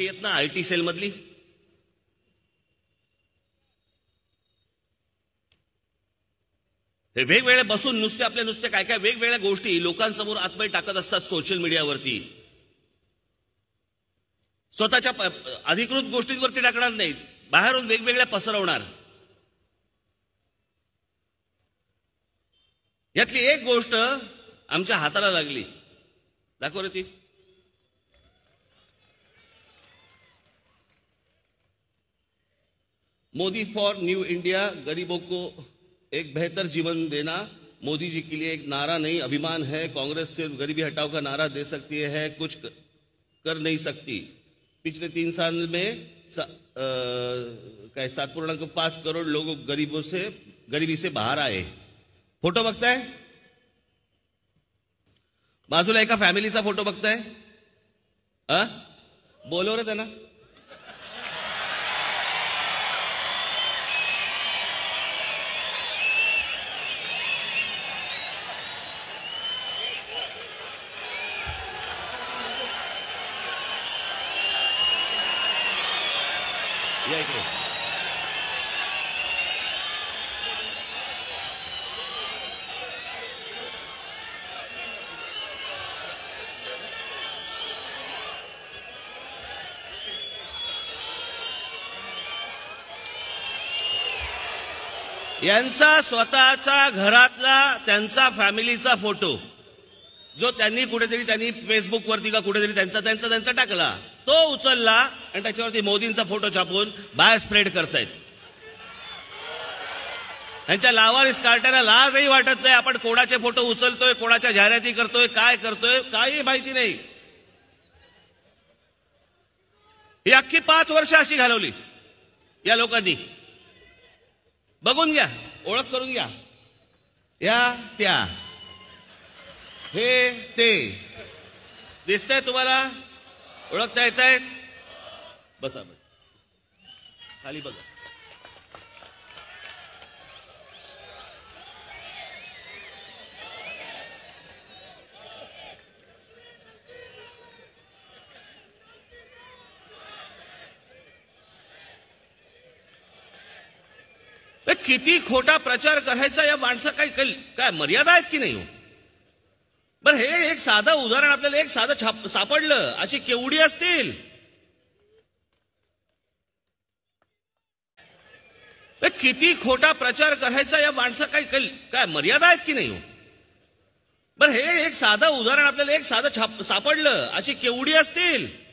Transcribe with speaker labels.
Speaker 1: Carti आहेत ना I T sale मधली? हे वेगवेगळे बसून नुसते आपल्या नुसते काय काय वेगवेगळ्या गोष्टी लोकांसमोर आतमध्ये टाकत असतात सोशल मीडियावरती स्वतःच्या अधिकृत गोष्टींवरती टाकणार नाहीत. बाहेरून वेगवेगळ्या पसरवणार. यातली एक गोष्ट आमच्या हाताला लागली. दाखव रे ती. मोदी फॉर न्यू इंडिया गरीबों को एक बेहतर जीवन देना मोदी जी के लिए एक नारा नहीं अभिमान है कांग्रेस सिर्फ़ गरीबी हटाओ का नारा दे सकती है कुछ कर नहीं सकती। पिछले तीन साल में सा, काय सात पूर्णांक पाच करोड लोग गरीबों से गरीबी से बाहर आए फ़ोटो बघताय बाजूला एका फॅमिलीचा फ़ोटो बघताय? बोलव रे त्यांना या इकडे. यांचा स्वतःचा घरातला त्यांचा फॅमिलीचा फोटो जो त्यांनी कुठेतरी त्यांनी फेसबुकवरती का कुठेतरी त्यांचा त्यांचा त्यांचा टाकला. तो उचलला आणि त्याच्यावरती मोदींचा फोटो छापून बाहेर स्प्रेड करतायत. त्यांच्या लावारिस कार्ट्याला लाजही वाटत नाही. आपण कोणाचे फोटो उचलतोय कोणाच्या जाहिराती करतोय काय करतोय काही माहिती नाही. ही अख्खी पाच वर्ष अशी घालवली. या लोकांनी. बघून घ्या ओळख करून घ्या. या त्या. हे ते. दिसतंय तुम्हाला? ओळखता येत आहेत? बसा बस खाली बघा. किती खोटा प्रचार करायचा या माणसं काही काही- काय मर्यादा आहेत की नाही हो? बरं हे एक साधं उदाहरण आपल्याला एक साधं छाप सापडलं. अशी केवढी असतील? किती खोटा प्रचार करायचा या माणसं काही काय मर्यादा आहेत की नाही हो? बरं हे एक साधं उदाहरण आपल्याला एक साधं छाप सापडलं. अशी केवढी असतील?